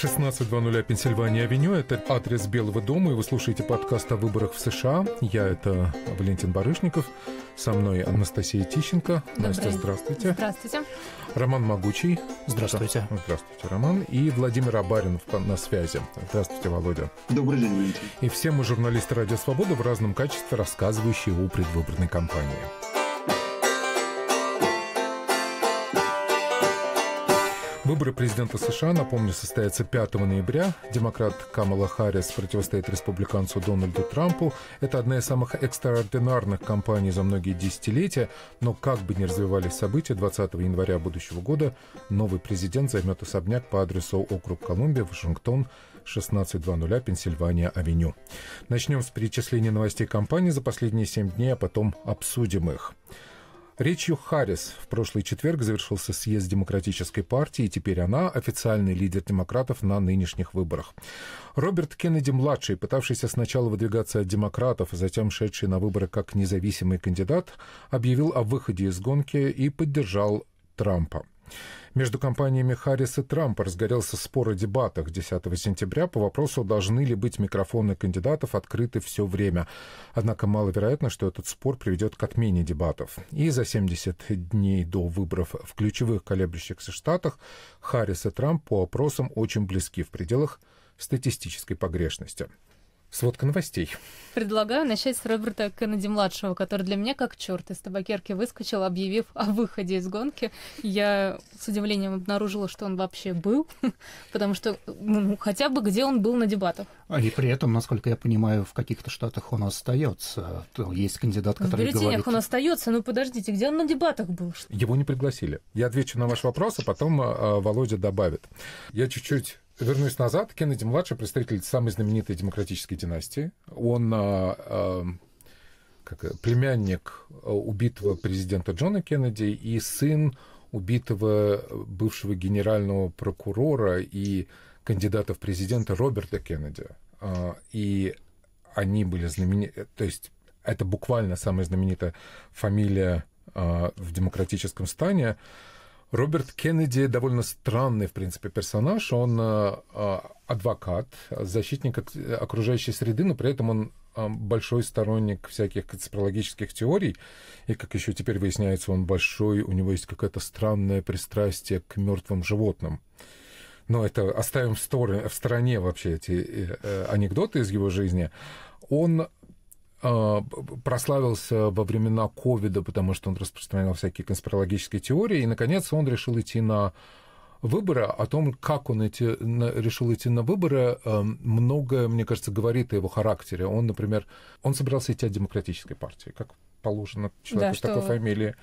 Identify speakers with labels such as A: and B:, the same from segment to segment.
A: 16.00 Пенсильвания-авеню. Это адрес Белого дома, и вы слушаете подкаст о выборах в США. Я это Валентин Барышников. Со мной Анастасия Тищенко.
B: Добрый.
A: Настя, здравствуйте.
B: Здравствуйте.
A: Роман Могучий.
C: Здравствуйте.
A: Здравствуйте, Роман. И Владимир Абаринов на связи. Здравствуйте, Володя.
D: Добрый день, Валентин.
A: И все мы журналисты «Радио Свобода» в разном качестве, рассказывающие о предвыборной кампании. Выборы президента США, напомню, состоятся 5 ноября. Демократ Камала Харрис противостоит республиканцу Дональду Трампу. Это одна из самых экстраординарных кампаний за многие десятилетия. Но как бы ни развивались события, 20 января будущего года новый президент займет особняк по адресу округ Колумбия, Вашингтон, 1600 Пенсильвания-авеню. Начнем с перечисления новостей кампании за последние 7 дней, а потом обсудим их. Речью Харрис в прошлый четверг завершился съезд Демократической партии, и теперь она официальный лидер демократов на нынешних выборах. Роберт Кеннеди-младший, пытавшийся сначала выдвигаться от демократов, а затем шедший на выборы как независимый кандидат, объявил о выходе из гонки и поддержал Трампа. Между компаниями Харрис и Трампа разгорелся спор о дебатах 10 сентября по вопросу, должны ли быть микрофоны кандидатов открыты все время. Однако маловероятно, что этот спор приведет к отмене дебатов. И за 70 дней до выборов в ключевых колеблющихся штатах Харрис и Трамп по опросам очень близки в пределах статистической погрешности. Сводка новостей.
B: Предлагаю начать с Роберта Кеннеди-младшего, который для меня как черт из табакерки выскочил, объявив о выходе из гонки. Я с удивлением обнаружила, что он вообще был, потому что ну, хотя бы где он был на дебатах.
C: А и при этом, насколько я понимаю, в каких-то штатах он остается. Есть кандидат, который
B: в бюллетенях
C: говорит...
B: он остается, ну подождите, где он на дебатах был?
A: Его не пригласили. Я отвечу на ваш вопрос, а потом э, Володя добавит. Я чуть-чуть Вернусь назад. Кеннеди-младший представитель самой знаменитой демократической династии. Он а, а, как, племянник убитого президента Джона Кеннеди и сын убитого бывшего генерального прокурора и кандидата в президенты Роберта Кеннеди. А, и они были знамениты, то есть это буквально самая знаменитая фамилия в демократическом стане. Роберт Кеннеди довольно странный, в принципе, персонаж. Он э, э, адвокат, защитник окружающей среды, но при этом он э, большой сторонник всяких конспирологических теорий. И, как еще теперь выясняется, он большой, у него есть какое-то странное пристрастие к мертвым животным. Но это оставим в, стороне, в стороне вообще эти анекдоты из его жизни. Он прославился во времена ковида, потому что он распространял всякие конспирологические теории, и, наконец, он решил идти на выборы, о том, как он эти, на, решил идти на выборы, э, многое, мне кажется, говорит о его характере. Он, например, он собирался идти от демократической партии, как положено человеку да, с такой вы... фамилией.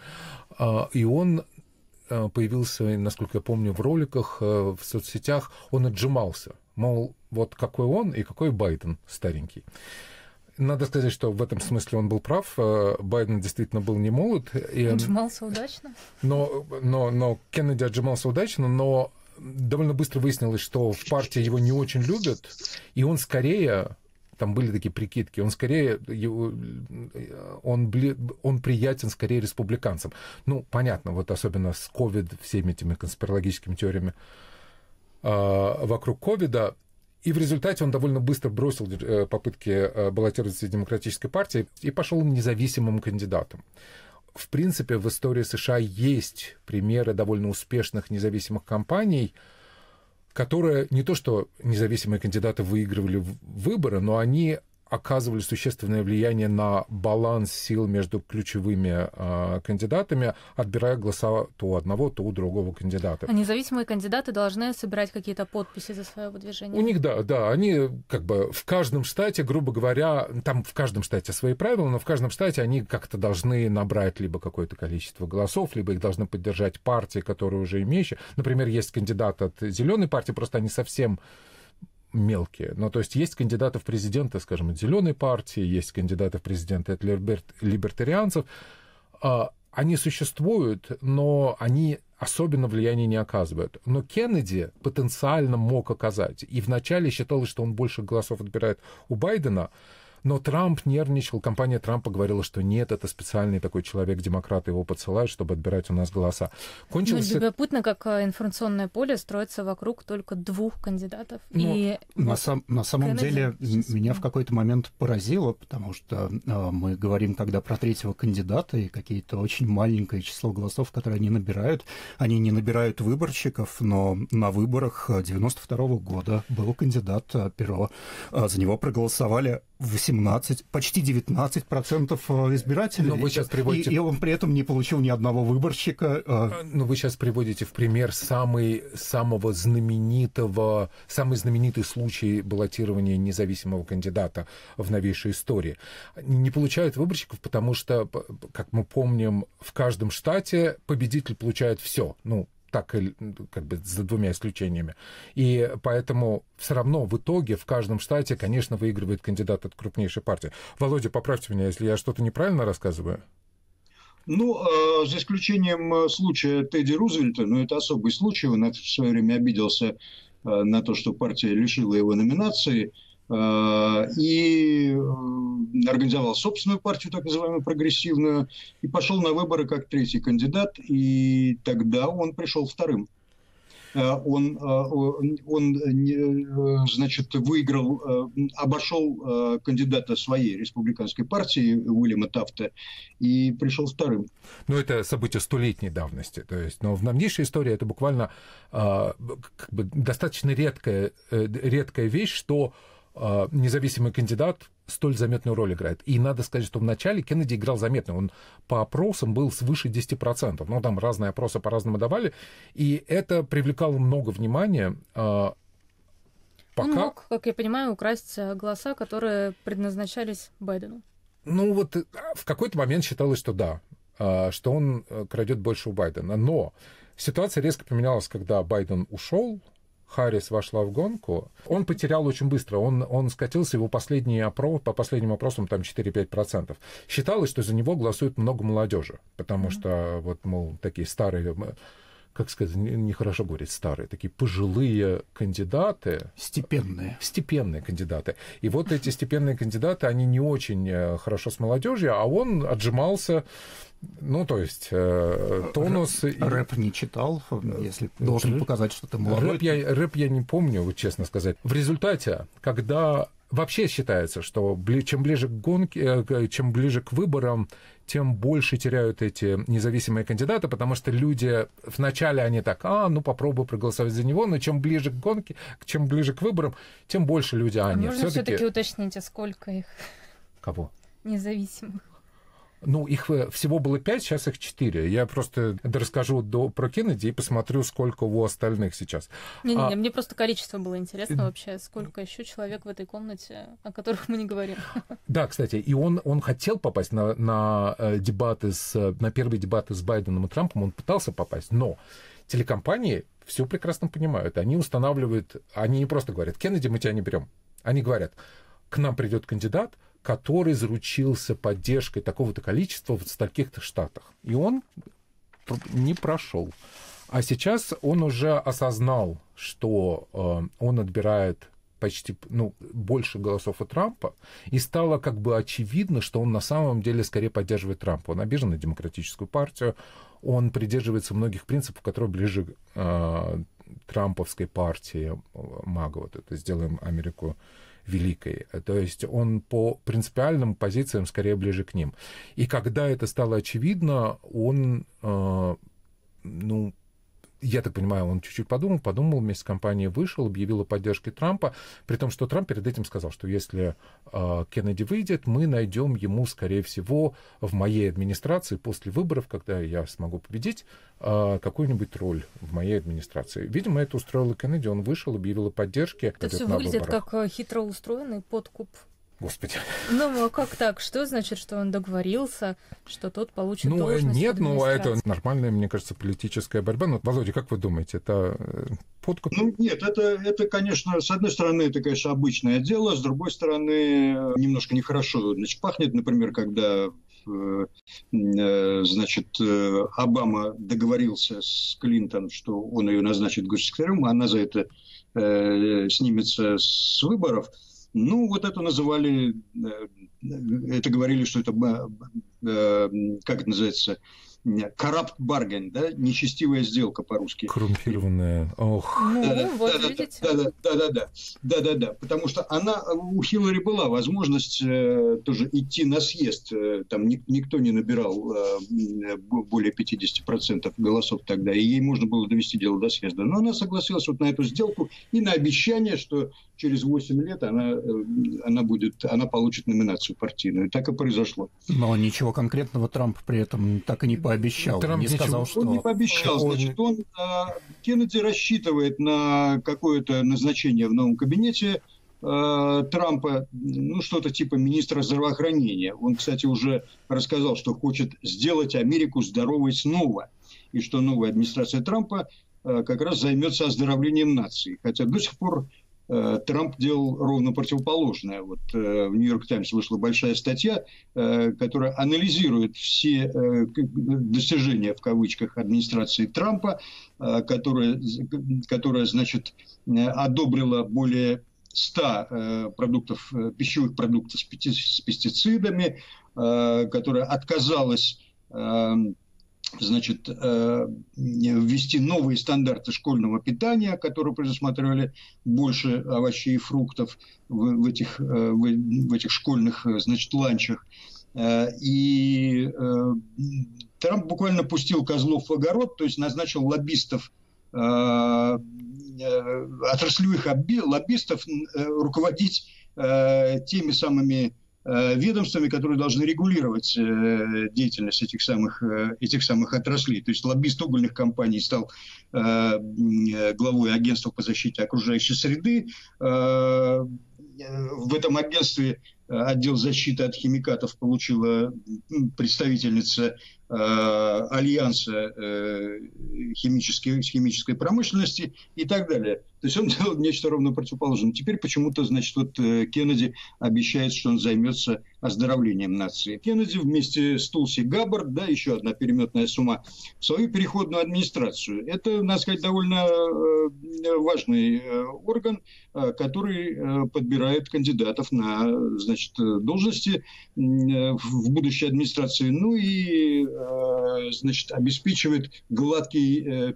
A: А, и он э, появился, насколько я помню, в роликах, э, в соцсетях, он отжимался. Мол, вот какой он и какой Байден старенький. Надо сказать, что в этом смысле он был прав. Э, Байден действительно был не молод.
B: И... Отжимался удачно.
A: Но, но, но Кеннеди отжимался удачно, но довольно быстро выяснилось, что в партии его не очень любят, и он скорее там были такие прикидки, он скорее, он, он приятен скорее республиканцам. Ну, понятно, вот особенно с COVID, всеми этими конспирологическими теориями э, вокруг ковида, и в результате он довольно быстро бросил э, попытки э, баллотироваться в демократической партии и пошел независимым кандидатом. В принципе, в истории США есть примеры довольно успешных независимых кампаний, которые не то что независимые кандидаты выигрывали выборы, но они оказывали существенное влияние на баланс сил между ключевыми э, кандидатами, отбирая голоса то у одного, то у другого кандидата.
B: А независимые кандидаты должны собирать какие-то подписи за свое выдвижение?
A: У них, да, да, они как бы в каждом штате, грубо говоря, там в каждом штате свои правила, но в каждом штате они как-то должны набрать либо какое-то количество голосов, либо их должны поддержать партии, которые уже имеющие. Например, есть кандидат от зеленой партии, просто они совсем мелкие. Ну, то есть есть кандидаты в президенты, скажем, от зеленой партии, есть кандидаты в президенты от либерт, либертарианцев. А, они существуют, но они особенно влияния не оказывают. Но Кеннеди потенциально мог оказать. И вначале считалось, что он больше голосов отбирает у Байдена, Но Трамп нервничал, компания Трампа говорила, что нет, это специальный такой человек, демократ, его подсылают, чтобы отбирать у нас голоса.
B: Кончилось... Ну, любопытно, как э, информационное поле строится вокруг только двух кандидатов.
C: Ну, и на, сам, на самом Кеннеди деле сейчас... меня в какой-то момент поразило, потому что э, мы говорим тогда про третьего кандидата и какие-то очень маленькое число голосов, которые они набирают. Они не набирают выборщиков, но на выборах 92 -го года был кандидат э, Перо. Э, за него проголосовали 18, почти 19 процентов э, избирателей. Но
A: вы сейчас приводите...
C: и, и он при этом не получил ни одного выборщика.
A: Э. Но вы сейчас приводите в пример самый, самого знаменитого, самый знаменитый случай баллотирования независимого кандидата в новейшей истории. Не получают выборщиков, потому что, как мы помним, в каждом штате победитель получает все. Ну, так как бы за двумя исключениями. И поэтому все равно в итоге в каждом штате, конечно, выигрывает кандидат от крупнейшей партии. Володя, поправьте меня, если я что-то неправильно рассказываю.
D: Ну, э, за исключением э, случая Тедди Рузвельта, но ну, это особый случай, он в свое время обиделся э, на то, что партия лишила его номинации – и э, организовал собственную партию, так называемую прогрессивную, и пошел на выборы как третий кандидат, и тогда он пришел вторым. Э, он, он, значит, выиграл, обошел кандидата своей республиканской партии Уильяма Тафта и пришел вторым.
A: Ну, это событие столетней давности. То есть, но в новейшей истории это буквально как бы, достаточно редкая, редкая вещь, что независимый кандидат столь заметную роль играет. И надо сказать, что вначале Кеннеди играл заметно. Он по опросам был свыше 10%. Ну, там разные опросы по-разному давали. И это привлекало много внимания. А,
B: пока... Он мог, как я понимаю, украсть э, голоса, которые предназначались Байдену.
A: Ну, вот э, в какой-то момент считалось, что да, что он э, крадет больше у Байдена. Но ситуация резко поменялась, когда Байден ушел, Харрис вошла в гонку, он потерял очень быстро. Он, он скатился, его последний опрос, по последним опросам там 4-5%. Считалось, что за него голосует много молодежи, потому mm-hmm. что вот, мол, такие старые как сказать, нехорошо говорить старые, такие пожилые кандидаты.
C: Степенные.
A: Степенные кандидаты. И вот эти степенные кандидаты, они не очень э, хорошо с молодежью, а он отжимался ну, то есть э, тонус...
C: Рэп, рэп не читал, если должен рэп, показать что-то молодой.
A: Рэп я, рэп я не помню, честно сказать. В результате, когда вообще считается, что чем ближе к гонке, э, чем ближе к выборам, тем больше теряют эти независимые кандидаты, потому что люди вначале они так, а, ну попробую проголосовать за него, но чем ближе к гонке, чем ближе к выборам, тем больше люди, а, а нет,
B: можно все-таки уточнить, а сколько их?
A: Кого?
B: Независимых.
A: Ну, их э, всего было пять, сейчас их четыре. Я просто расскажу до, про Кеннеди и посмотрю, сколько у остальных сейчас.
B: Не-не, а... мне просто количество было интересно вообще, сколько еще человек в этой комнате, о которых мы не говорим.
A: Да, кстати, и он, он хотел попасть на, на э, дебаты с, на первые дебаты с Байденом и Трампом, он пытался попасть, но телекомпании все прекрасно понимают. Они устанавливают, они не просто говорят, Кеннеди, мы тебя не берем. Они говорят, к нам придет кандидат, который заручился поддержкой такого-то количества в стольких-то штатах. И он не прошел. А сейчас он уже осознал, что э, он отбирает почти ну, больше голосов у Трампа, и стало как бы очевидно, что он на самом деле скорее поддерживает Трампа. Он обижен на демократическую партию, он придерживается многих принципов, которые ближе э, трамповской партии э, МАГА, вот это «Сделаем Америку великой. То есть он по принципиальным позициям скорее ближе к ним. И когда это стало очевидно, он, э, ну, я так понимаю, он чуть-чуть подумал, подумал, вместе с компанией вышел, объявил о поддержке Трампа, при том, что Трамп перед этим сказал, что если э, Кеннеди выйдет, мы найдем ему, скорее всего, в моей администрации после выборов, когда я смогу победить, э, какую-нибудь роль в моей администрации. Видимо, это устроило Кеннеди, он вышел, объявил о поддержке.
B: Это все выглядит как э, хитро устроенный подкуп
A: Господи.
B: Ну, а как так? Что значит, что он договорился, что тот получит ну, должность
A: Нет, ну, это нормальная, мне кажется, политическая борьба. Ну, Володя, как вы думаете, это э, подкуп?
D: Ну, нет, это, это, конечно, с одной стороны, это, конечно, обычное дело, с другой стороны, немножко нехорошо. Значит, пахнет, например, когда э, э, значит, Обама договорился с Клинтон, что он ее назначит госсекретарем, а она за это снимется с выборов – Ну, вот это называли, это говорили, что это, как это называется, corrupt bargain, да, нечестивая сделка по-русски.
A: Коррумпированная, ох.
B: Ну,
D: да,
B: вот
D: да,
B: видите.
D: Да, да, да, да, да, да, да, да, потому что она, у Хиллари была возможность э, тоже идти на съезд, э, там ни, никто не набирал э, более 50% голосов тогда, и ей можно было довести дело до съезда, но она согласилась вот на эту сделку и на обещание, что через 8 лет она, э, она будет, она получит номинацию партийную, и так и произошло.
C: Но ничего конкретного Трамп при этом так и не пообещал.
A: Трамп
C: не сказал, что...
D: Он не пообещал,
A: Он-
D: значит, он, а, Кеннеди рассчитывает на какое-то назначение в новом кабинете а, Трампа, ну, что-то типа министра здравоохранения. Он, кстати, уже рассказал, что хочет сделать Америку здоровой снова, и что новая администрация Трампа а, как раз займется оздоровлением нации. Хотя до сих пор Трамп делал ровно противоположное. Вот э, в Нью-Йорк Таймс вышла большая статья, э, которая анализирует все э, достижения в кавычках администрации Трампа, э, которая, которая значит, э, одобрила более 100 э, продуктов, э, пищевых продуктов с пести- с пестицидами, э, которая отказалась э, значит, э, ввести новые стандарты школьного питания, которые предусматривали больше овощей и фруктов в, в этих, э, в, в этих школьных э, значит, ланчах. И Трамп буквально пустил козлов в огород, то есть назначил лоббистов отраслевых обби- лоббистов руководить теми самыми ведомствами, которые должны регулировать э, деятельность этих самых, э, этих самых отраслей. То есть лоббист угольных компаний стал э, э, главой агентства по защите окружающей среды. Э, В этом агентстве э, отдел защиты от химикатов получила представительница э, альянса э, химической, химической промышленности и так далее. То есть он делал нечто ровно противоположное. Теперь почему-то, значит, вот э, Кеннеди обещает, что он займется оздоровлением нации. Кеннеди вместе с Тулси Габбард, да, еще одна переметная сумма, в свою переходную администрацию. Это, надо сказать, довольно э, важный э, орган, который подбирает кандидатов на, значит, должности в будущей администрации, ну и, значит, обеспечивает гладкий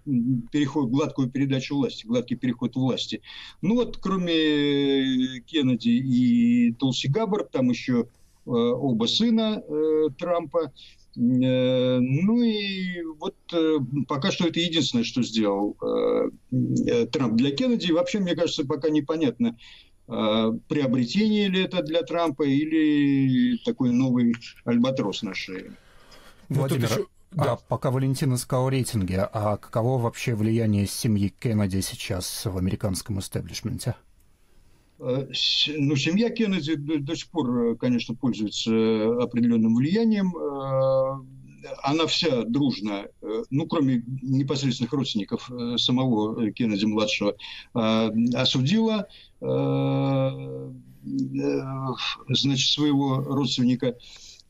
D: переход, гладкую передачу власти, гладкий переход власти. Ну вот, кроме Кеннеди и Толси Габбард, там еще э, оба сына э, Трампа. Э, Ну и вот э, пока что это единственное, что сделал э, э, Трамп для Кеннеди. И Вообще, мне кажется, пока непонятно, э, приобретение ли это для Трампа или такой новый альбатрос на шее.
A: Ну, тут Еще-
C: а
A: да.
C: пока Валентин искал рейтинги, а каково вообще влияние семьи Кеннеди сейчас в американском истеблишменте?
D: Э, Ну, семья Кеннеди до, сих пор, э, конечно, пользуется э, определенным влиянием. Она вся дружно, э, ну, кроме непосредственных родственников самого Кеннеди-младшего, осудила значит, своего родственника.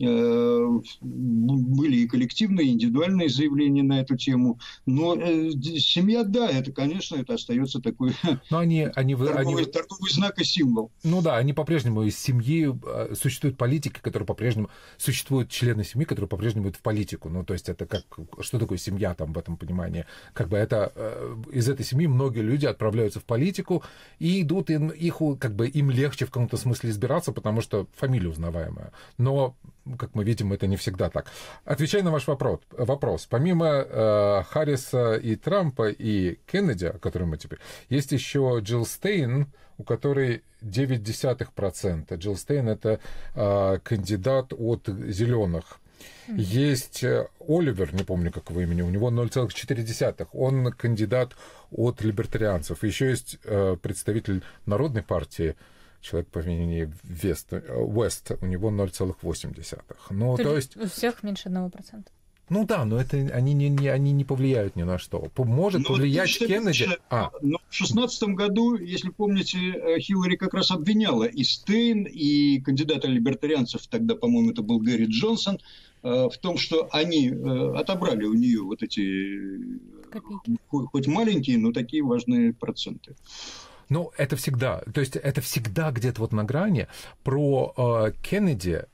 D: Э, Были и коллективные, и индивидуальные заявления на эту тему. Но э, семья, да, это, конечно, это остается такой
A: Но они, они, вы- они,
D: торговый, торговый знак и символ.
A: ну да, они по-прежнему из семьи э, существуют политики, которые по-прежнему существуют члены семьи, которые по-прежнему идут в политику. Ну то есть это как что такое семья там в этом понимании? Как бы это э, из этой семьи многие люди отправляются в политику и идут им их как бы им легче в каком-то смысле избираться, потому что фамилия узнаваемая. Но как мы видим, это не всегда так. Отвечая на ваш вопрос, вопрос помимо э, Харриса и Трампа и Кеннеди, о котором мы теперь, есть еще Джилл Стейн, у которой 0,9%. Джилл Стейн это э, кандидат от зеленых. Есть э, Оливер, не помню как его имени, у него 0,4. Он кандидат от либертарианцев. Еще есть э, представитель Народной партии, человек по имени Вест, Уэст, у него 0,8. Ну, то есть,
B: У всех меньше 1%.
A: ну да, но это они не, не- они не повлияют ни на что. Может
D: Ну, вот
A: повлиять
D: что
A: Кеннеди. А,
D: Но в шестнадцатом году, если помните, э, Хиллари как раз обвиняла и Стейн, и кандидата либертарианцев, тогда, по-моему, это был Гэри Джонсон, э, в том, что они э, отобрали у нее вот эти,
B: Копейки.
D: хо- хоть маленькие, но такие важные проценты.
A: Ну, это всегда, то есть это всегда где-то вот на грани. Про э, Кеннеди,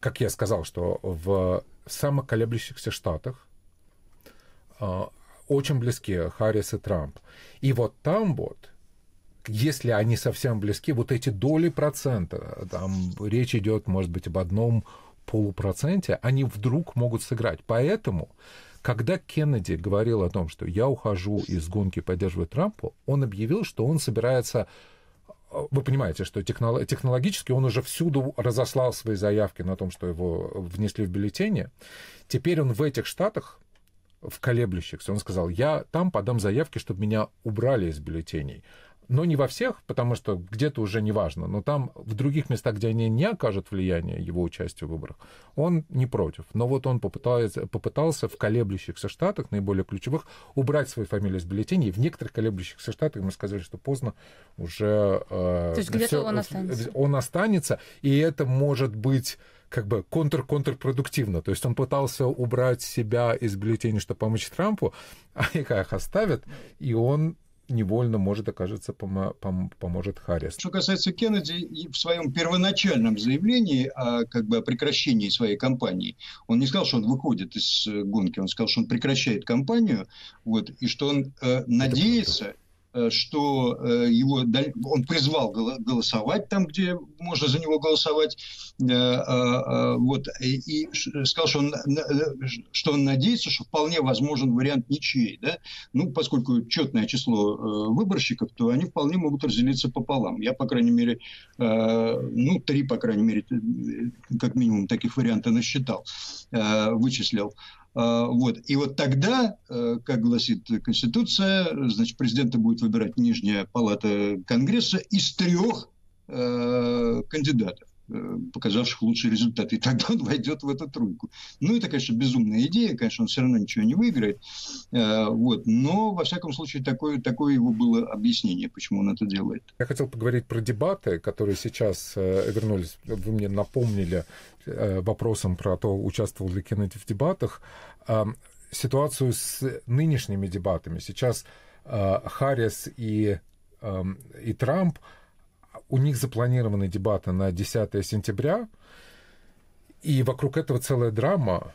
A: как я сказал, что в самых колеблющихся штатах э, очень близки Харрис и Трамп. И вот там вот, если они совсем близки, вот эти доли процента, там речь идет, может быть, об одном полупроценте, они вдруг могут сыграть. Поэтому когда Кеннеди говорил о том, что я ухожу из гонки, поддерживаю Трампа, он объявил, что он собирается вы понимаете, что технологически он уже всюду разослал свои заявки на том, что его внесли в бюллетени. Теперь он в этих штатах, в колеблющихся, он сказал, я там подам заявки, чтобы меня убрали из бюллетеней но не во всех, потому что где-то уже не важно, но там в других местах, где они не окажут влияния его участию в выборах, он не против. Но вот он попытался, попытался в колеблющихся штатах, наиболее ключевых, убрать свою фамилию из бюллетеней. В некоторых колеблющихся штатах ему сказали, что поздно уже...
B: Э, То есть где-то он останется.
A: Он останется, и это может быть как бы контр-контрпродуктивно. То есть он пытался убрать себя из бюллетеней, чтобы помочь Трампу, а их оставят, и он невольно может окажется помо пом поможет Харрис.
D: Что касается Кеннеди, в своем первоначальном заявлении о, как бы, о прекращении своей кампании, он не сказал, что он выходит из э, гонки, он сказал, что он прекращает кампанию, вот, и что он э, надеется, Э, что э, его, он призвал голосовать там, где можно за него голосовать, э, вот, и сказал, что он, что он надеется, что вполне возможен вариант ничьей, да, ну, поскольку четное число выборщиков, то они вполне могут разделиться пополам. Я, по крайней мере, ну, три, по крайней мере, как минимум таких вариантов насчитал, вычислил. А, вот. И вот тогда, э, как гласит Конституция, значит, президента будет выбирать Нижняя палата Конгресса из трех э, кандидатов показавших лучший результат. И тогда он войдет в эту тройку. Ну, это, конечно, безумная идея, конечно, он все равно ничего не выиграет. Вот. Но, во всяком случае, такое, такое его было объяснение, почему он это делает.
A: Я хотел поговорить про дебаты, которые сейчас вернулись. Вы мне напомнили Э, вопросом про то, участвовал ли Кеннеди в дебатах, ситуацию с нынешними дебатами. Сейчас э, Харрис и, и Трамп, у них запланированы дебаты на 10 сентября, и вокруг этого целая драма,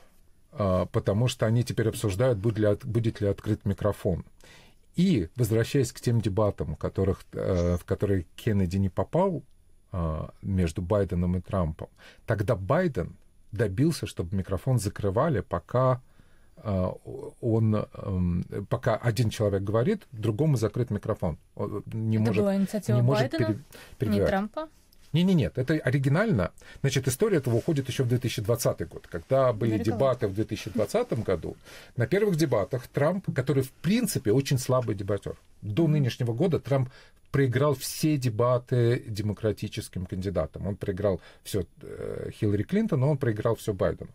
A: э, потому что они теперь обсуждают, будет ли, будет ли открыт микрофон. И, возвращаясь к тем дебатам, которых, в которые Кеннеди не попал, а, между Байденом и Трампом. Тогда Байден добился, чтобы микрофон закрывали, пока а, он, эм, пока один человек говорит, другому закрыт микрофон.
B: Не Это может, была инициатива не может Байдена, пере, не Трампа?
A: Не-не, нет, это оригинально. Значит, история этого уходит еще в 2020 год, когда были дебаты в 2020 году. На первых дебатах Трамп, который в принципе очень слабый дебатер, до нынешнего года Трамп проиграл все дебаты демократическим кандидатам. Он проиграл все э, Хиллари Клинтон, но он проиграл все Байдену.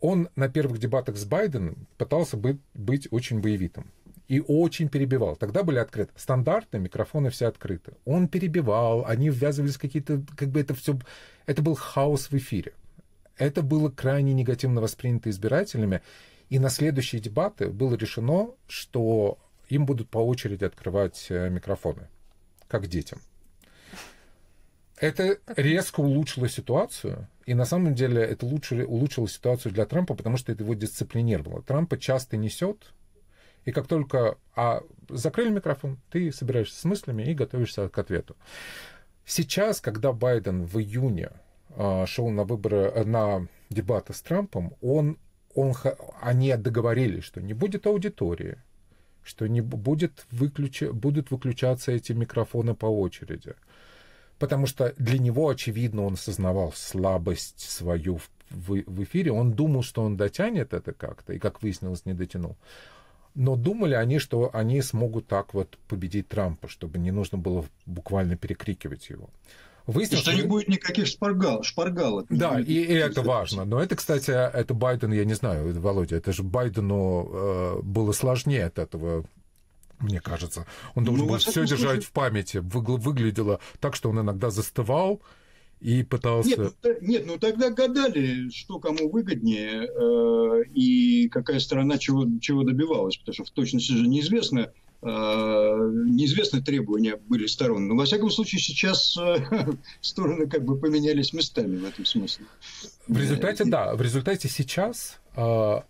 A: Он на первых дебатах с Байденом пытался быть, быть очень боевитым и очень перебивал. Тогда были открыты стандарты, микрофоны все открыты. Он перебивал, они ввязывались в какие-то, как бы это все, это был хаос в эфире. Это было крайне негативно воспринято избирателями, и на следующие дебаты было решено, что им будут по очереди открывать э, микрофоны, как детям. Это резко улучшило ситуацию, и на самом деле это лучше, улучшило ситуацию для Трампа, потому что это его дисциплинировало. Трампа часто несет, и как только а, закрыли микрофон, ты собираешься с мыслями и готовишься к ответу. Сейчас, когда Байден в июне а, шел на выборы, на дебаты с Трампом, он, он, они договорились, что не будет аудитории, что не будет выключ... будут выключаться эти микрофоны по очереди. Потому что для него, очевидно, он осознавал слабость свою в, в, в эфире. Он думал, что он дотянет это как-то, и, как выяснилось, не дотянул. Но думали они, что они смогут так вот победить Трампа, чтобы не нужно было буквально перекрикивать его.
D: Выяснилось, что не будет никаких шпаргал, шпаргалок.
A: Да, и, и это важно. Но это, кстати, это Байден, я не знаю, Володя, это же Байдену э, было сложнее от этого мне кажется. Он должен ну, был все держать в памяти. Выглядело так, что он иногда застывал, и пытался...
D: Нет, ну, нет, ну тогда гадали, что кому выгоднее э, и какая сторона чего, чего добивалась, потому что в точности же неизвестно, э, неизвестны требования были сторон. Но, во всяком случае, сейчас э, стороны как бы поменялись местами в этом смысле.
A: В результате, да, в результате сейчас э,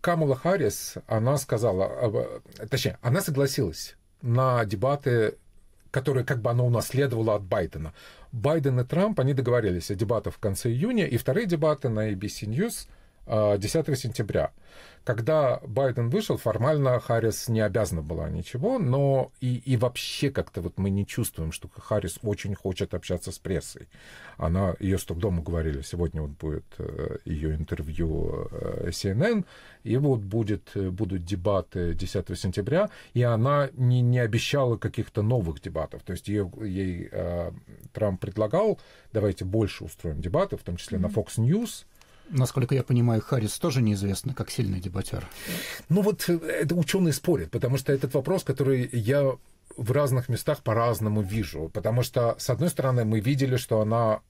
A: Камала Харрис, она сказала, э, точнее, она согласилась на дебаты которые как бы она унаследовала от Байдена. Байден и Трамп, они договорились о дебатах в конце июня, и вторые дебаты на ABC News 10 а, сентября. Когда Байден вышел, формально Харрис не обязана была ничего, но и, и вообще как-то вот мы не чувствуем, что Харрис очень хочет общаться с прессой. Она, ее с трудом уговорили, сегодня вот будет э, ее интервью э, CNN, и вот будет, будут дебаты 10 сентября, и она не, не обещала каких-то новых дебатов. То есть ей, ей э, Трамп предлагал, давайте больше устроим дебаты, в том числе mm-hmm. на Fox News,
C: Насколько я понимаю, Харрис тоже неизвестно как сильный дебатер.
A: Ну вот э, это ученые спорят, потому что этот вопрос, который я в разных местах по-разному вижу. Потому что, с одной стороны, мы видели, что она,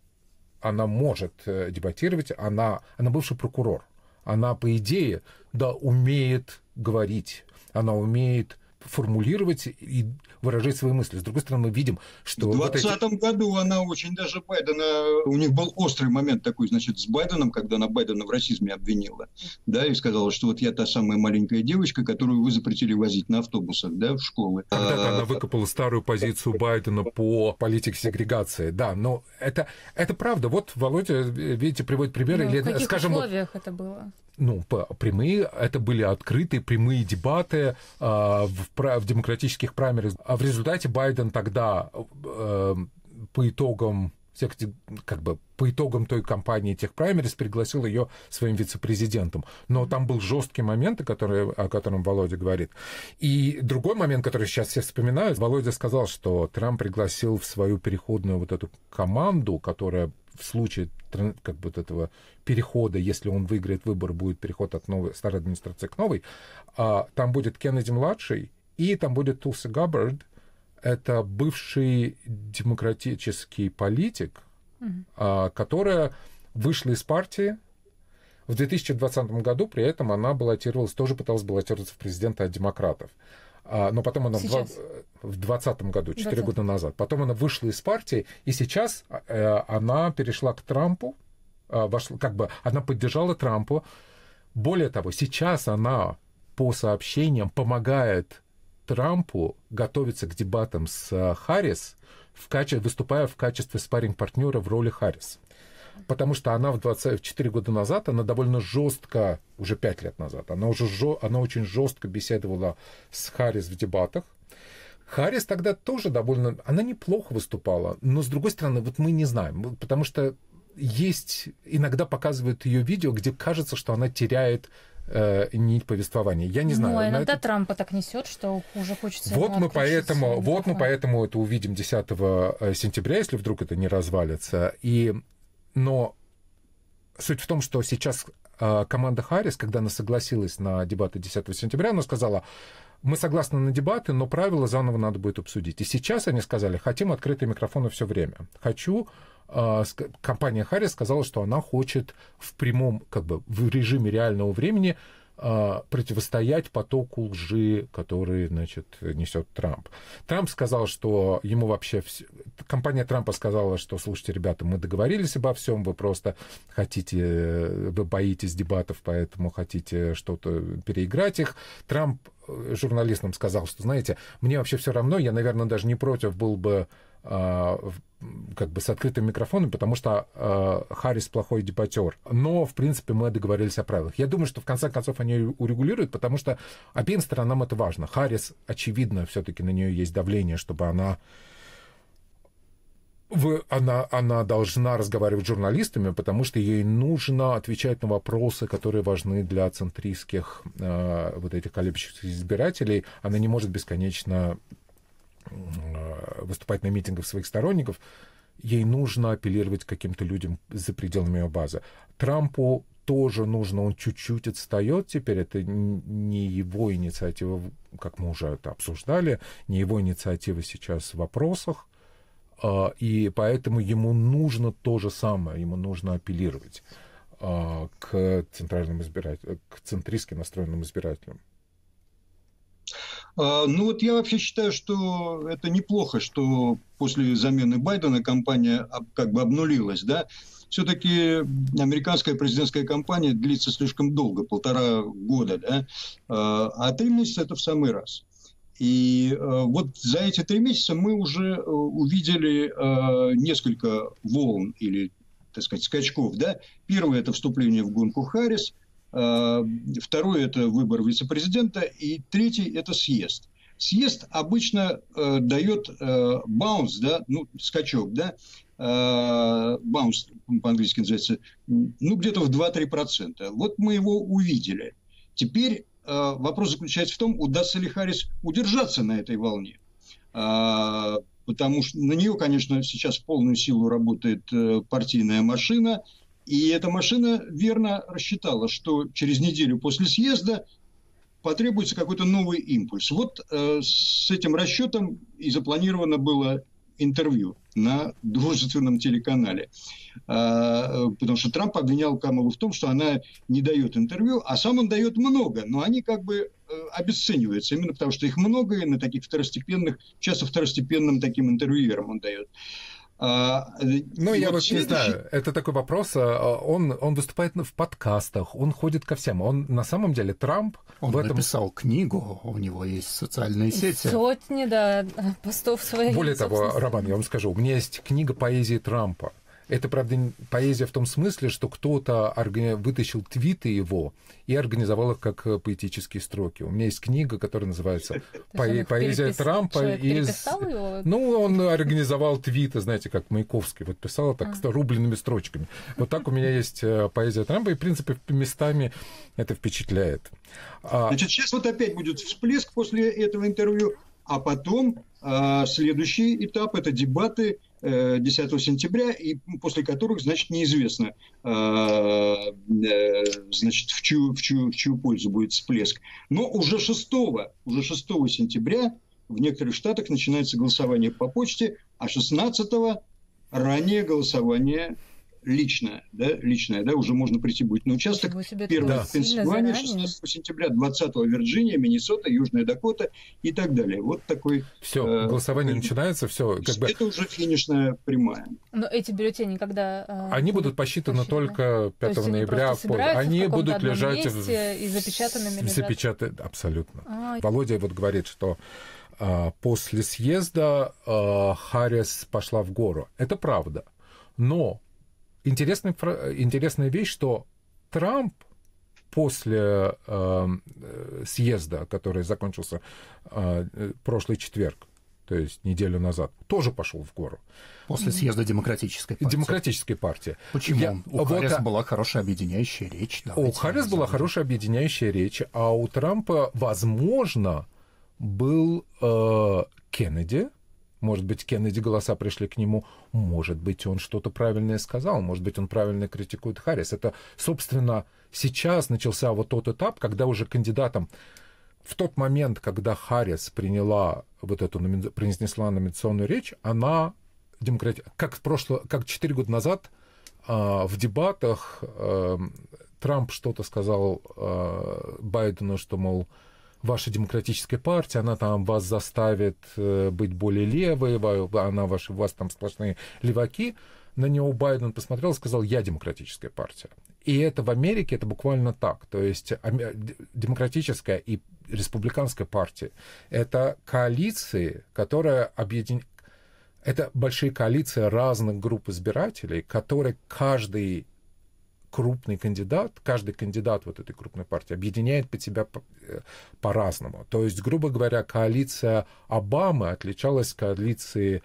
A: она может э, дебатировать, она, она бывший прокурор. Она, по идее, да, умеет говорить, она умеет формулировать и выражать свои мысли. С другой стороны, мы видим, что...
D: В 2020 вот эти... году она очень даже Байдена... У них был острый момент такой, значит, с Байденом, когда она Байдена в расизме обвинила, да, и сказала, что вот я та самая маленькая девочка, которую вы запретили возить на автобусах, да, в школы.
A: Когда-то а... она выкопала старую позицию Байдена по политике сегрегации, да, но это, это правда. Вот Володя, видите, приводит примеры.
B: Ну, или, в каких скажем, условиях вот, это было?
A: Ну, прямые, это были открытые прямые дебаты э, в, в демократических праймерах. А в результате Байден тогда э, по итогам всех, как бы по итогам той кампании тех праймерис пригласил ее своим вице-президентом. Но там был жесткий момент, который, о котором Володя говорит. И другой момент, который сейчас все вспоминают, Володя сказал, что Трамп пригласил в свою переходную вот эту команду, которая в случае как бы вот этого перехода, если он выиграет выбор, будет переход от новой, старой администрации к новой, а, там будет Кеннеди-младший, и там будет Тулси Габбард, это бывший демократический политик, mm-hmm. а, которая вышла из партии, в 2020 году при этом она баллотировалась, тоже пыталась баллотироваться в президента от демократов. А, но потом она сейчас. в 2020 году, 4 20. года назад. Потом она вышла из партии, и сейчас э, она перешла к Трампу, э, вошла, как бы она поддержала Трампа. Более того, сейчас она по сообщениям помогает Трампу готовиться к дебатам с э, Харрис, в качестве, выступая в качестве спарринг-партнера в роли Харрис потому что она в 24 года назад, она довольно жестко, уже 5 лет назад, она уже жё, она очень жестко беседовала с Харрис в дебатах. Харрис тогда тоже довольно, она неплохо выступала, но с другой стороны, вот мы не знаем, потому что есть, иногда показывают ее видео, где кажется, что она теряет э, нить повествования. Я не знаю.
B: Ну, иногда это... Трампа так несет, что уже хочется.
A: Вот мы поэтому, вот мы поэтому это увидим 10 э, сентября, если вдруг это не развалится. И но суть в том, что сейчас а, команда Харрис, когда она согласилась на дебаты 10 сентября, она сказала, мы согласны на дебаты, но правила заново надо будет обсудить. И сейчас они сказали, хотим открытые микрофоны все время. Хочу а, компания Харрис сказала, что она хочет в прямом, как бы в режиме реального времени противостоять потоку лжи, который, значит, несет Трамп. Трамп сказал, что ему вообще... Компания Трампа сказала, что, слушайте, ребята, мы договорились обо всем, вы просто хотите, вы боитесь дебатов, поэтому хотите что-то переиграть их. Трамп э, журналистам сказал, что, знаете, мне вообще все равно, я, наверное, даже не против был бы а, как бы с открытым микрофоном, потому что э, Харрис плохой дебатер. Но, в принципе, мы договорились о правилах. Я думаю, что в конце концов они урегулируют, потому что обеим сторонам это важно. Харрис, очевидно, все-таки на нее есть давление, чтобы она вы, она, она должна разговаривать с журналистами, потому что ей нужно отвечать на вопросы, которые важны для центристских э, вот этих колеблющихся избирателей. Она не может бесконечно выступать на митингах своих сторонников, ей нужно апеллировать к каким-то людям за пределами ее базы. Трампу тоже нужно, он чуть-чуть отстает теперь, это не его инициатива, как мы уже это обсуждали, не его инициатива сейчас в вопросах, а, и поэтому ему нужно то же самое, ему нужно апеллировать а, к центральным избирателям, к центристски настроенным избирателям.
D: А, ну вот я вообще считаю, что это неплохо, что после замены Байдена кампания как бы обнулилась, да. Все-таки американская президентская кампания длится слишком долго, полтора года, да, а три месяца это в самый раз. И э, вот за эти три месяца мы уже э, увидели несколько волн или, так сказать, скачков. Да? Первое – это вступление в гонку Харрис, второе – это выбор вице-президента, и третий – это съезд. Съезд обычно э, дает э, баунс, да, ну, скачок, да, э, баунс по-английски называется, ну, где-то в 2-3%. Вот мы его увидели. Теперь Э, вопрос заключается в том, удастся ли Харрис удержаться на этой волне. А, потому что на нее, конечно, сейчас в полную силу работает э, партийная машина, и эта машина верно рассчитала, что через неделю после съезда потребуется какой-то новый импульс. Вот э, с этим расчетом и запланировано было интервью на дружественном телеканале. А, потому что Трамп обвинял Камалу в том, что она не дает интервью, а сам он дает много, но они как бы э, обесцениваются, именно потому что их много, и на таких второстепенных, часто второстепенным таким интервьюерам он дает.
A: А, ну, я вот не знаю, это такой вопрос. А, он, он выступает в подкастах, он ходит ко всем. Он на самом деле Трамп.
C: Он в этом... написал книгу, у него есть социальные сети.
B: Сотни, да, постов своих.
A: Более того, Роман, я вам скажу, у меня есть книга поэзии Трампа. Это, правда, поэзия в том смысле, что кто-то вытащил твиты его и организовал их как э, поэтические строки. У меня есть книга, которая называется по «Поэзия перепис... Трампа».
B: Из... Его?
A: Ну, он организовал твиты, знаете, как Маяковский, вот писал так а. рубленными строчками. Вот так у меня есть э, поэзия Трампа, и, в принципе, местами это впечатляет.
D: А Значит, сейчас вот опять будет всплеск после этого интервью, а потом а, следующий этап – это дебаты 10 э, сентября, и после которых, значит, неизвестно, э, э, значит, в чью, в, чью, в чью пользу будет всплеск. Но уже 6, уже 6 сентября в некоторых штатах начинается голосование по почте, а 16 раннее голосование личное, да, личное, да, уже можно прийти будет на участок. Первое да. в Пенсильвании, 16 сентября, 20 Вирджиния, Миннесота, Южная Дакота и так далее. Вот такой...
A: Все, э, голосование э, начинается, все.
D: Как бы... Это уже финишная прямая.
B: Но эти бюллетени когда...
A: Э, Они будут посчитаны посчитаны. только 5 То ноября.
B: Они,
A: они будут лежать
B: в... и запечатанными лежат.
A: Запечаты... Абсолютно. А, Володя вот говорит, что а, после съезда а, Харрис пошла в гору. Это правда. Но интересная, интересная вещь, что Трамп после э, съезда, который закончился э, прошлый четверг, то есть неделю назад, тоже пошел в гору.
C: После съезда демократической партии.
A: Демократической партии.
C: Почему? Я, у Харрис вот, была хорошая объединяющая речь.
A: У Харрис была хорошая объединяющая речь, а у Трампа, возможно, был э, Кеннеди, может быть, Кеннеди голоса пришли к нему, может быть, он что-то правильное сказал, может быть, он правильно критикует Харрис. Это, собственно, сейчас начался вот тот этап, когда уже кандидатам в тот момент, когда Харрис приняла вот эту, произнесла номинационную речь, она демократи... как в прошлое, как четыре года назад э, в дебатах э, Трамп что-то сказал э, Байдену, что, мол, ваша демократическая партия, она там вас заставит э, быть более левой, она ваши, у вас там сплошные леваки. На него Байден посмотрел и сказал, я демократическая партия. И это в Америке, это буквально так. То есть демократическая и республиканская партия — это коалиции, которые объединяют это большие коалиции разных групп избирателей, которые каждый крупный кандидат, каждый кандидат вот этой крупной партии объединяет под себя э, по-разному. То есть, грубо говоря, коалиция Обамы отличалась от коалиции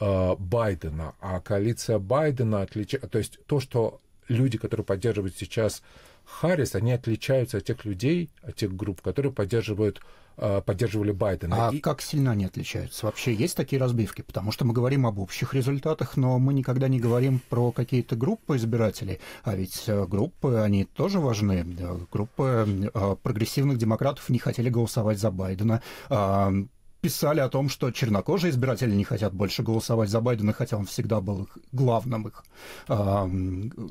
A: э, Байдена, а коалиция Байдена отличается... То есть то, что люди, которые поддерживают сейчас Харрис, они отличаются от тех людей, от тех групп, которые поддерживают поддерживали Байдена.
C: А и... как сильно они отличаются? Вообще есть такие разбивки? Потому что мы говорим об общих результатах, но мы никогда не говорим про какие-то группы избирателей. А ведь э, группы, они тоже важны. Группы э, прогрессивных демократов не хотели голосовать за Байдена. Писали о том, что чернокожие избиратели не хотят больше голосовать за Байдена, хотя он всегда был их главным их э,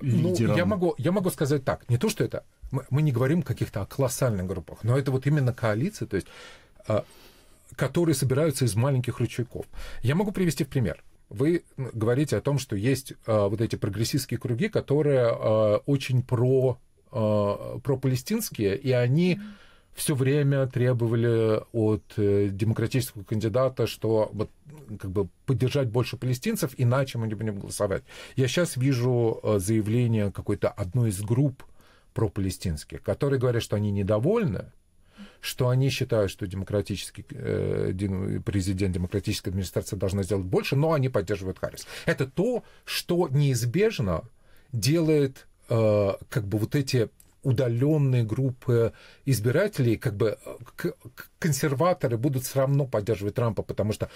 C: лидером.
A: Ну, я, могу, я могу сказать так, не то, что это... Мы, мы не говорим о каких-то колоссальных группах, но это вот именно коалиция, то есть, э, которые собираются из маленьких ручейков. Я могу привести в пример. Вы говорите о том, что есть э, вот эти прогрессистские круги, которые э, очень про, э, пропалестинские, и они... Mm-hmm все время требовали от э, демократического кандидата, что вот как бы поддержать больше палестинцев, иначе мы не будем голосовать. Я сейчас вижу э, заявление какой-то одной из групп пропалестинских, которые говорят, что они недовольны, что они считают, что демократический э, президент, демократическая администрация должна сделать больше, но они поддерживают Харрис. Это то, что неизбежно делает э, как бы вот эти удаленные группы избирателей, как бы консерваторы будут все равно поддерживать Трампа, потому что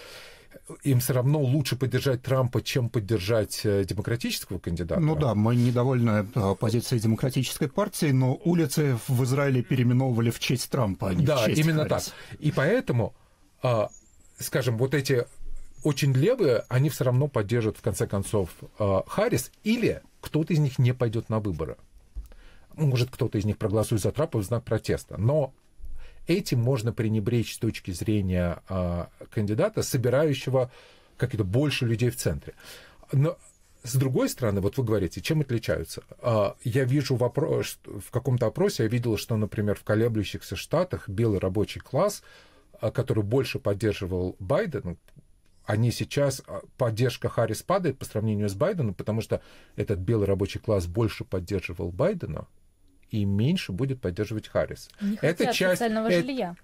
A: им все равно лучше поддержать Трампа, чем поддержать э, демократического кандидата.
C: Ну да, мы недовольны э, позицией демократической партии, но улицы в Израиле переименовывали в честь Трампа, а не
A: да,
C: в честь
A: именно
C: Харрис.
A: так. И поэтому, а, скажем, вот эти очень левые, они все равно поддержат в конце концов Харрис, или кто-то из них не пойдет на выборы может, кто-то из них проголосует за Трампа в знак протеста, но этим можно пренебречь с точки зрения э, кандидата, собирающего как-то больше людей в центре. Но с другой стороны, вот вы говорите, чем отличаются? Э, я вижу вопрос, в каком-то опросе я видел, что, например, в колеблющихся штатах белый рабочий класс, э, который больше поддерживал Байдена, они сейчас, поддержка Харрис падает по сравнению с Байденом, потому что этот белый рабочий класс больше поддерживал Байдена, и меньше будет поддерживать Харрис.
B: Не это часть социального это... жилья.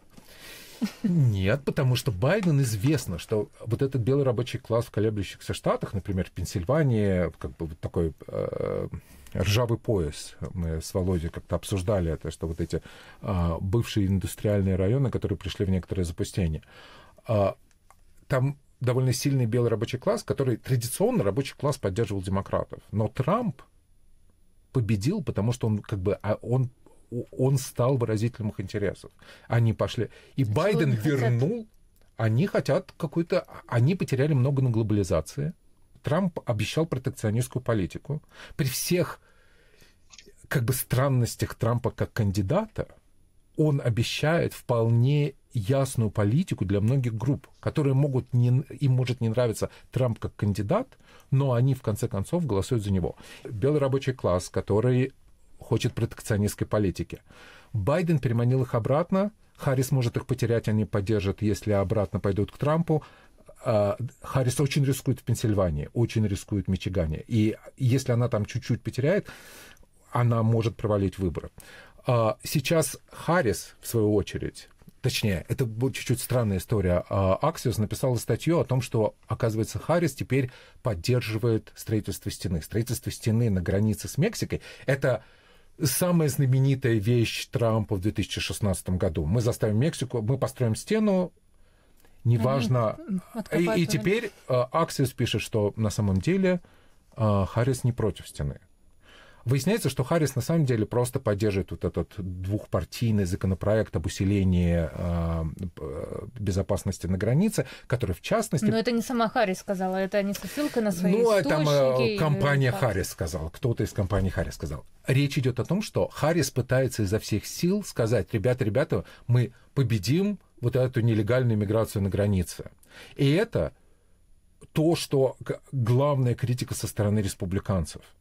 A: Нет, потому что Байден известно, что вот этот белый рабочий класс в колеблющихся штатах, например, в Пенсильвании, как бы вот такой э, ржавый пояс. Мы с Володей как-то обсуждали это, что вот эти э, бывшие индустриальные районы, которые пришли в некоторое запустение, э, там довольно сильный белый рабочий класс, который традиционно рабочий класс поддерживал демократов. Но Трамп победил, потому что он как бы а он он стал выразителем их интересов. Они пошли. И что Байден вернул. Хотят? Они хотят какой-то... Они потеряли много на глобализации. Трамп обещал протекционистскую политику. При всех как бы странностях Трампа как кандидата, он обещает вполне ясную политику для многих групп, которые могут не, им может не нравиться Трамп как кандидат, но они в конце концов голосуют за него. Белый рабочий класс, который хочет протекционистской политики. Байден переманил их обратно, Харрис может их потерять, они поддержат, если обратно пойдут к Трампу. А, Харрис очень рискует в Пенсильвании, очень рискует в Мичигане. И если она там чуть-чуть потеряет, она может провалить выборы. А, сейчас Харрис, в свою очередь, точнее, это будет чуть-чуть странная история. Аксиос написала статью о том, что, оказывается, Харрис теперь поддерживает строительство стены. Строительство стены на границе с Мексикой — это самая знаменитая вещь Трампа в 2016 году. Мы заставим Мексику, мы построим стену, неважно. И, и теперь Аксиос пишет, что на самом деле Харрис не против стены. Выясняется, что Харрис на самом деле просто поддерживает вот этот двухпартийный законопроект об усилении э, безопасности на границе, который в частности...
B: Но это не сама Харрис сказала, это не со ссылкой на свои
A: ну,
B: источники.
A: Ну, там компания и... Харрис сказала, кто-то из компании Харрис сказал. Речь идет о том, что Харрис пытается изо всех сил сказать, ребята, ребята, мы победим вот эту нелегальную миграцию на границе. И это то, что главная критика со стороны республиканцев –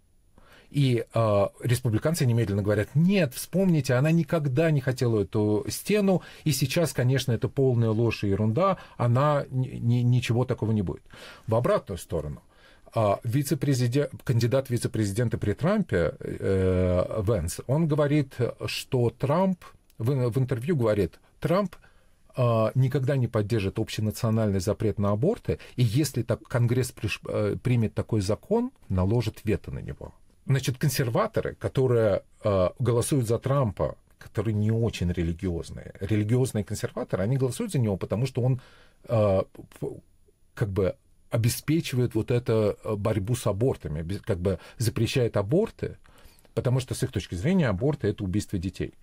A: и э, республиканцы немедленно говорят, нет, вспомните, она никогда не хотела эту стену, и сейчас, конечно, это полная ложь и ерунда, она ни, ничего такого не будет. В обратную сторону. А вице-президент, кандидат вице-президента при Трампе, э, Венс, он говорит, что Трамп, в, в интервью говорит, Трамп э, никогда не поддержит общенациональный запрет на аборты, и если так Конгресс приш, э, примет такой закон, наложит вето на него. Значит, консерваторы, которые э, голосуют за Трампа, которые не очень религиозные, религиозные консерваторы, они голосуют за него, потому что он э, как бы обеспечивает вот эту э, борьбу с абортами, как бы запрещает аборты, потому что с их точки зрения аборты это убийство детей.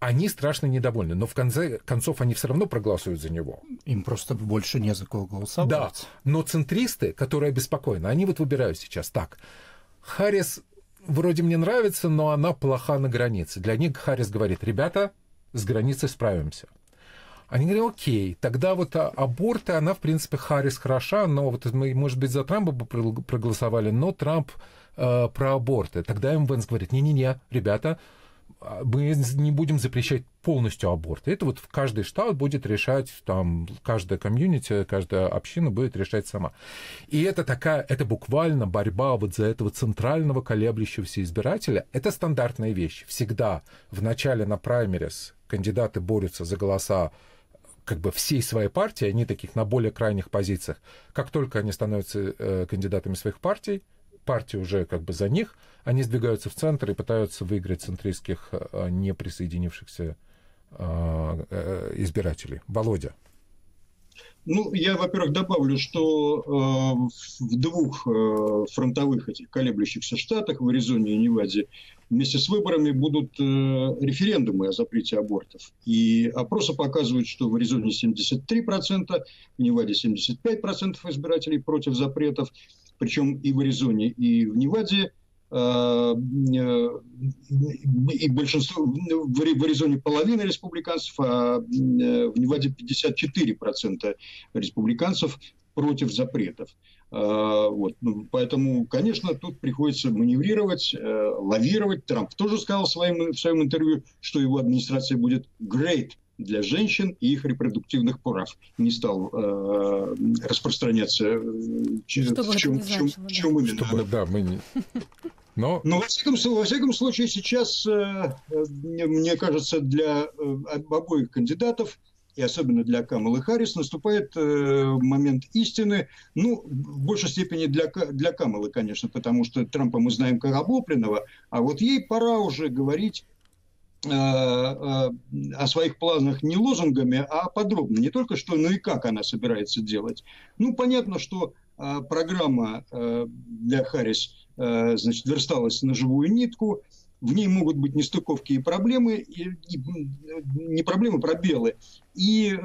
A: они страшно недовольны, но в конце концов они все равно проголосуют за него.
C: Им просто больше не за кого голосовать.
A: Да, но центристы, которые обеспокоены, они вот выбирают сейчас так. Харрис вроде мне нравится, но она плоха на границе. Для них Харрис говорит, ребята, с границей справимся. Они говорят, окей, тогда вот аборты, она, в принципе, Харрис хороша, но вот мы, может быть, за Трампа бы проголосовали, но Трамп э, про аборты. Тогда им Венс говорит, не-не-не, ребята, а, мы не будем запрещать полностью аборт. Это вот в каждый штат будет решать, там, каждая комьюнити, каждая община будет решать сама. И это такая, это буквально борьба вот за этого центрального колеблющегося избирателя. Это стандартная вещь. Всегда в начале на праймерис кандидаты борются за голоса как бы всей своей партии, они таких на более крайних позициях. Как только они становятся э, кандидатами своих партий, партии уже как бы за них, они сдвигаются в центр и пытаются выиграть центристских э, не присоединившихся э, э, избирателей. Володя.
D: Ну, я, во-первых, добавлю, что э, в двух фронтовых этих колеблющихся штатах, в Аризоне и Неваде, вместе с выборами будут референдумы о запрете абортов. И опросы показывают, что в Аризоне 73%, в Неваде 75% избирателей против запретов, причем и в Аризоне, и в Неваде э, и большинство, в Аризоне половина республиканцев, а э, в Неваде 54% республиканцев против запретов. Э, вот. Ну, поэтому, конечно, тут приходится маневрировать, лавировать. Трамп тоже сказал в своем, в своем интервью, что его администрация будет great для женщин и их репродуктивных прав. Не стал э, распространяться э,
B: в, чем, в, чем,
A: да. в чем именно. Чтобы, да, мы не...
D: Но... Но во всяком, во всяком случае сейчас, э, мне кажется, для э, обоих кандидатов и особенно для Камалы Харрис наступает э, момент истины. Ну, в большей степени для, для Камалы, конечно, потому что Трампа мы знаем как облупленного, а вот ей пора уже говорить о своих планах не лозунгами, а подробно. Не только что, но и как она собирается делать. Ну, понятно, что э, программа для Харрис значит, версталась на живую нитку. В ней могут быть нестыковки и проблемы, и, и, не проблемы, а пробелы. И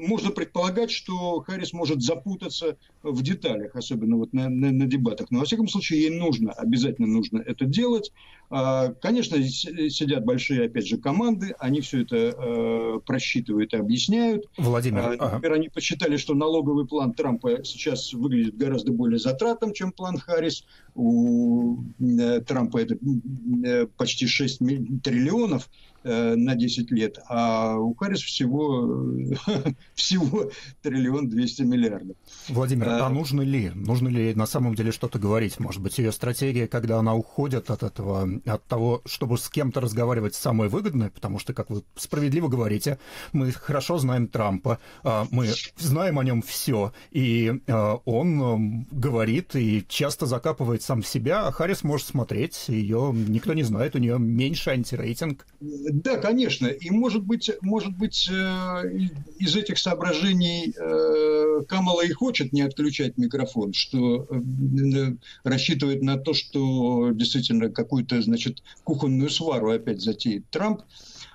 D: можно предполагать, что Харрис может запутаться в деталях, особенно вот на, на, на дебатах. Но, во всяком случае, ей нужно, обязательно нужно это делать. А, конечно, сидят большие, опять же, команды, они все это э, просчитывают и объясняют.
C: Владимир,
D: Например, ага. они посчитали, что налоговый план Трампа сейчас выглядит гораздо более затратным, чем план Харрис. У э, Трампа это э, почти 6 триллионов на 10 лет, а у Харрис всего, всего триллион 200 миллиардов.
C: Владимир, а, а нужно ли, нужно ли на самом деле что-то говорить? Может быть, ее стратегия, когда она уходит от этого от того, чтобы с кем-то разговаривать самое выгодное, потому что, как вы справедливо говорите, мы хорошо знаем Трампа, а, мы знаем о нем все, и а, он говорит и часто закапывает сам себя, а Харрис может смотреть, ее никто не знает, у нее меньше антирейтинг.
D: Да, конечно, и может быть, может быть э, из этих соображений э, Камала и хочет не отключать микрофон, что э, рассчитывает на то, что действительно какую-то значит, кухонную свару опять затеет Трамп,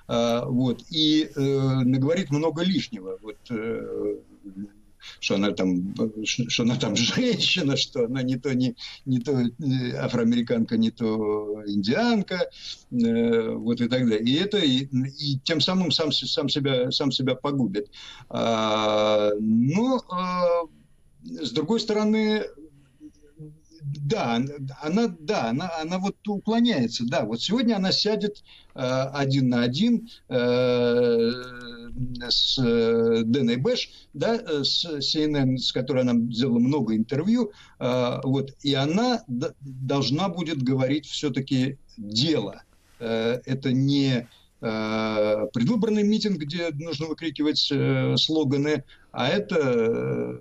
D: а, вот, и наговорит много лишнего. Вот, что она там, что она там женщина, что она не то, не, не то э, афроамериканка, не то индианка, э, вот и так далее. И это и, и тем самым сам, сам, себя, сам себя погубит. А, но а, с другой стороны, да, она, да, она, она вот уклоняется, да. Вот сегодня она сядет э, один на один э, с э, Дэной Бэш, да, э, с CNN, с которой она сделала много интервью, э, вот, и она должна будет говорить все-таки дело. Это не предвыборный митинг, где нужно выкрикивать слоганы, а это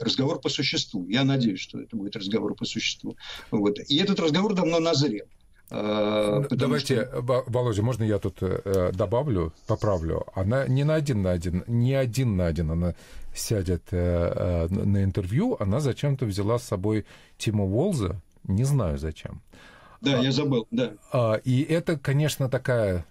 D: разговор по существу. Я надеюсь, что это будет разговор по существу. Вот. И этот разговор давно назрел.
A: А, Давайте, что... Володя, можно я тут э, добавлю, поправлю? Она не на один на один, не один на один она сядет э, э, на интервью, она зачем-то взяла с собой Тима Уолза, не знаю зачем.
D: Да, а, я забыл, да.
A: А, и это, конечно, такая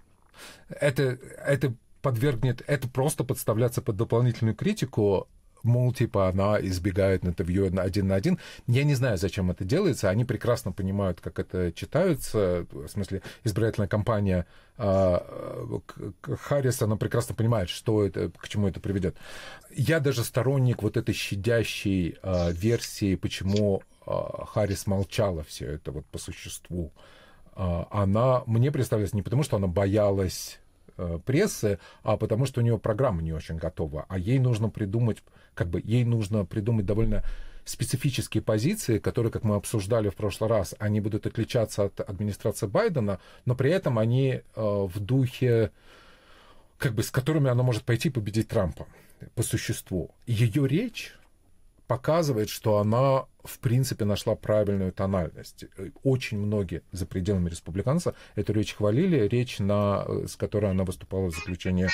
A: Это, это подвергнет, это просто подставляться под дополнительную критику, мол, типа, она избегает интервью один на один. Я не знаю, зачем это делается. Они прекрасно понимают, как это читаются. В смысле, избирательная кампания э, Харрис, она прекрасно понимает, что это, к чему это приведет. Я даже сторонник вот этой щадящей э, версии, почему э, Харрис молчала все это вот по существу. Она мне представляется не потому, что она боялась прессы, а потому что у нее программа не очень готова, а ей нужно придумать, как бы ей нужно придумать довольно специфические позиции, которые, как мы обсуждали в прошлый раз, они будут отличаться от администрации Байдена, но при этом они э, в духе, как бы, с которыми она может пойти победить Трампа по существу. Ее речь показывает, что она, в принципе, нашла правильную тональность. Очень многие за пределами республиканца эту речь хвалили. Речь, на, с которой она выступала в заключение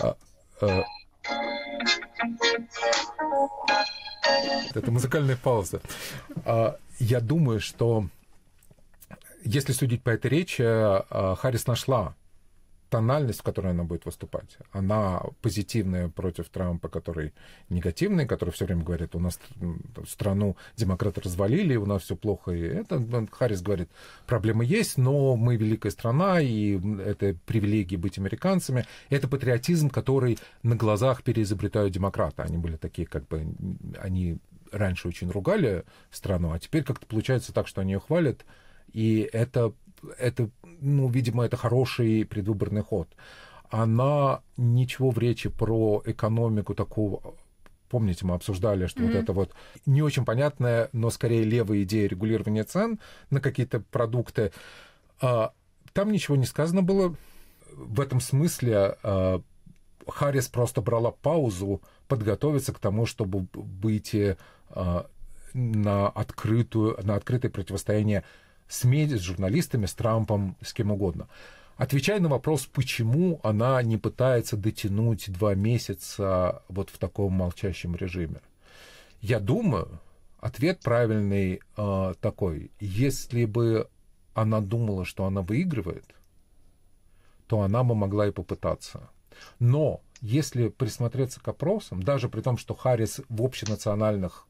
A: а, а, это музыкальная пауза. А, я думаю, что если судить по этой речи, Харрис нашла тональность, в которой она будет выступать, она позитивная против Трампа, который негативный, который все время говорит, у нас страну демократы развалили, у нас все плохо. И это Харрис говорит, проблемы есть, но мы великая страна, и это привилегии быть американцами. Это патриотизм, который на глазах переизобретают демократы. Они были такие, как бы, они раньше очень ругали страну, а теперь как-то получается так, что они ее хвалят, и это это, ну, видимо, это хороший предвыборный ход. Она ничего в речи про экономику такого Помните, мы обсуждали, что mm-hmm. вот это вот не очень понятная, но скорее левая идея регулирования цен на какие-то продукты. А, там ничего не сказано было. В этом смысле а, Харрис просто брала паузу, подготовиться к тому, чтобы выйти а, на открытую, на открытое противостояние с медиа, с журналистами, с Трампом, с кем угодно. Отвечая на вопрос, почему она не пытается дотянуть два месяца вот в таком молчащем режиме. Я думаю, ответ правильный э, такой. Если бы она думала, что она выигрывает, то она бы могла и попытаться. Но если присмотреться к опросам, даже при том, что Харрис в общенациональных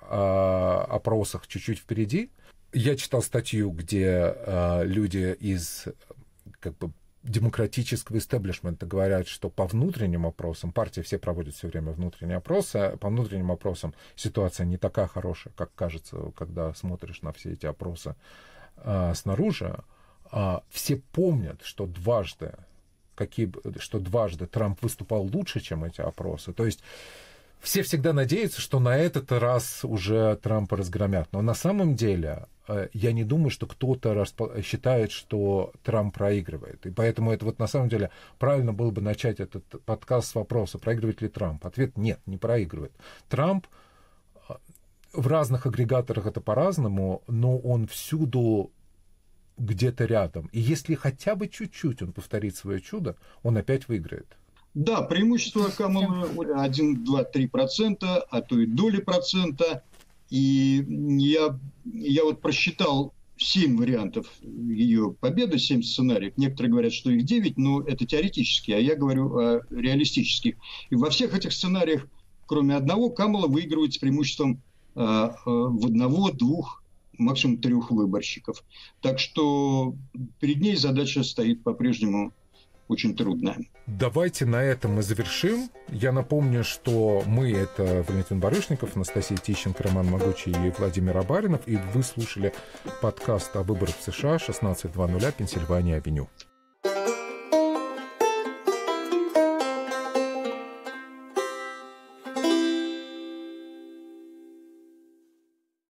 A: э, опросах чуть-чуть впереди, я читал статью, где э, люди из как бы демократического истеблишмента говорят, что по внутренним опросам, партии все проводят все время внутренние опросы, а по внутренним опросам ситуация не такая хорошая, как кажется, когда смотришь на все эти опросы э, снаружи. Э, все помнят, что дважды, какие, что дважды Трамп выступал лучше, чем эти опросы. То есть все всегда надеются, что на этот раз уже Трампа разгромят. Но на самом деле я не думаю, что кто-то считает, что Трамп проигрывает. И поэтому это вот на самом деле правильно было бы начать этот подкаст с вопроса, проигрывает ли Трамп. Ответ нет, не проигрывает. Трамп э, в разных агрегаторах это по-разному, но он всюду где-то рядом. И если хотя бы чуть-чуть он повторит свое чудо, он опять выиграет.
D: Да, преимущество Камалы 1, 2, 3 процента, а то и доли процента. И я, я вот просчитал 7 вариантов ее победы, 7 сценариев. Некоторые говорят, что их 9, но это теоретически, а я говорю о реалистических. И во всех этих сценариях, кроме одного, Камала выигрывает с преимуществом э, э, в одного, двух, максимум трех выборщиков. Так что перед ней задача стоит по-прежнему очень трудная.
A: Давайте на этом мы завершим. Я напомню, что мы — это Валентин Барышников, Анастасия Тищенко, Роман Могучий и Владимир Абаринов, и вы слушали подкаст о выборах в США 16.00 Пенсильвания-авеню.